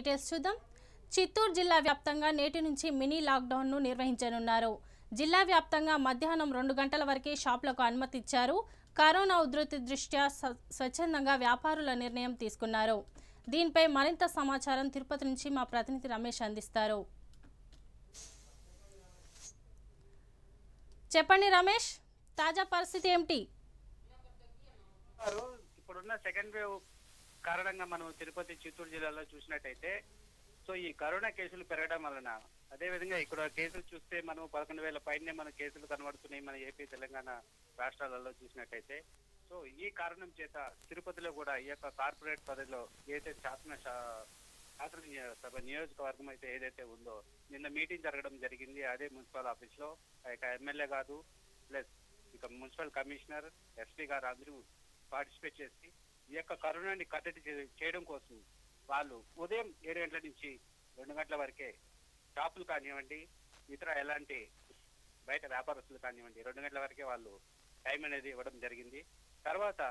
Details చూద్దాం. చిత్తూరు జిల్లా వ్యాప్తంగా నేటి నుంచి మినీ లాక్డౌన్ను నిర్వహించనున్నారు. జిల్లా వ్యాప్తంగా మధ్యాహ్నం రెండు గంటల వరకే షాపులకు అనుమతి ఇచ్చారు కరోనా ఉధృతి దృష్ట్యా స్వచ్ఛందంగా వ్యాపారుల నిర్ణయం తీసుకున్నారు. దీనిపై మరింత సమాచారం తిరుపతి నుంచి మా ప్రతినిధి రమేష్ అందిస్తారు. చెప్పండి రమేష్ తాజా పరిస్థితి ఏమిటి? ఇప్పుడున్న సెకండ్ వేవ్ కారణంగా మనం తిరుపతి చిత్తూరు జిల్లాలో చూసినట్టయితే సో ఈ కరోనా కేసులు పెరగడం వలన అదే విధంగా ఇక్కడ కేసులు చూస్తే మనం పదకొండు వేల పైనే మన కేసులు కనబడుతున్నాయి మన ఏపీ తెలంగాణ రాష్ట్రాలలో చూసినట్టయితే. సో ఈ కారణం చేత తిరుపతిలో కూడా ఈ యొక్క కార్పొరేట్ పదవిలో ఏదైతే శాసన శా- శాసన సభ నియోజకవర్గం అయితే ఏదైతే ఉందో నిన్న మీటింగ్ జరగడం జరిగింది. అదే మున్సిపల్ ఆఫీస్లో ఆ యొక్క ఎమ్మెల్యే కాదు ప్లస్ ఇక మున్సిపల్ కమిషనర్ ఎస్పీ గారు అందరూ పార్టిసిపేట్ చేసి ఈ యొక్క కరోనాని కట్టడి చే- చేయడం కోసం వాళ్ళు ఉదయం ఏడు గంటల నుంచి రెండు గంటల వరకే షాపులు కానివ్వండి ఇతర ఎలాంటి బయట వ్యాపారస్తులు కానివ్వండి రెండు గంటల వరకే వాళ్ళు టైం అనేది ఇవ్వడం జరిగింది. తర్వాత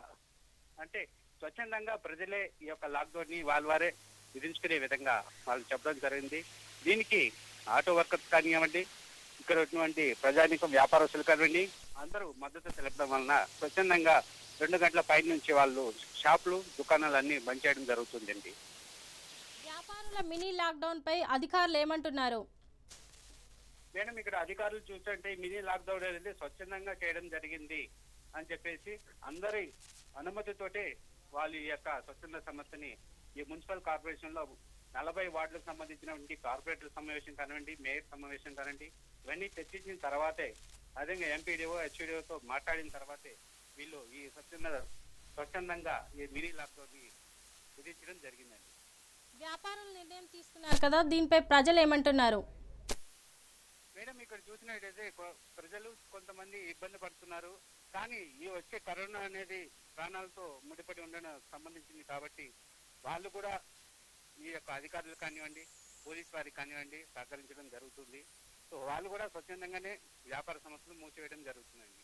అంటే స్వచ్ఛందంగా ప్రజలే ఈ యొక్క లాక్డౌన్ని వాళ్ళ వారే విధించుకునే విధంగా వాళ్ళు చెప్పడం జరిగింది. దీనికి ఆటో వర్కర్స్ కానివ్వండి ఇక్కడ ఉన్నటువంటి ప్రజానీకం వ్యాపారస్తులు కానివ్వండి అందరూ మద్దతు తెలపడం వలన స్వచ్ఛందంగా రెండు గంటల పై నుంచి వాళ్ళు షాపులు దుకాణాలు అన్ని బంద్ చేయడం జరుగుతుందండి. వ్యాపారుల మినీ లాక్డౌన్ పై అధికారులు ఏమంటున్నారు? మేడం ఇక్కడ అధికారులు చూస్తుంటే మినీ లాక్డౌన్ అనేది స్వచ్ఛందంగా చేయడం జరిగింది అని చెప్పేసి అందరి అనుమతితోటే వాళ్ళు ఈ యొక్క స్వచ్ఛంద సంస్థని ఈ మున్సిపల్ కార్పొరేషన్లో నలభై వార్డులకు సంబంధించినటువంటి కార్పొరేటర్ సమావేశం కానివ్వండి మేయర్ సమావేశం కానివ్వండి ఇవన్నీ చర్చించిన తర్వాతే అదేవిధంగా ఎంపీడీఓ హెచ్డీఓతో మాట్లాడిన తర్వాతే వీళ్ళు ఈ స్వచ్ఛంద స్వచ్ఛందంగా ఈ మినీ లాక్డౌన్ని విధించడం జరిగిందండి. వ్యాపారులు నిర్ణయం తీసుకున్నారు కదా దీనిపై ప్రజలు ఏమంటున్నారు? మేడం ఇక్కడ చూసినట్టయితే ప్రజలు కొంతమంది ఇబ్బంది పడుతున్నారు. కానీ ఈ వచ్చే కరోనా అనేది ప్రాణాలతో ముడిపడి ఉండడం సంబంధించింది కాబట్టి వాళ్ళు కూడా ఈ యొక్క అధికారులు కానివ్వండి పోలీస్ వారికి కానివ్వండి సహకరించడం జరుగుతుంది. సో వాళ్ళు కూడా స్వచ్ఛందంగానే వ్యాపార సంస్థలు మూసివేయడం జరుగుతుందండి.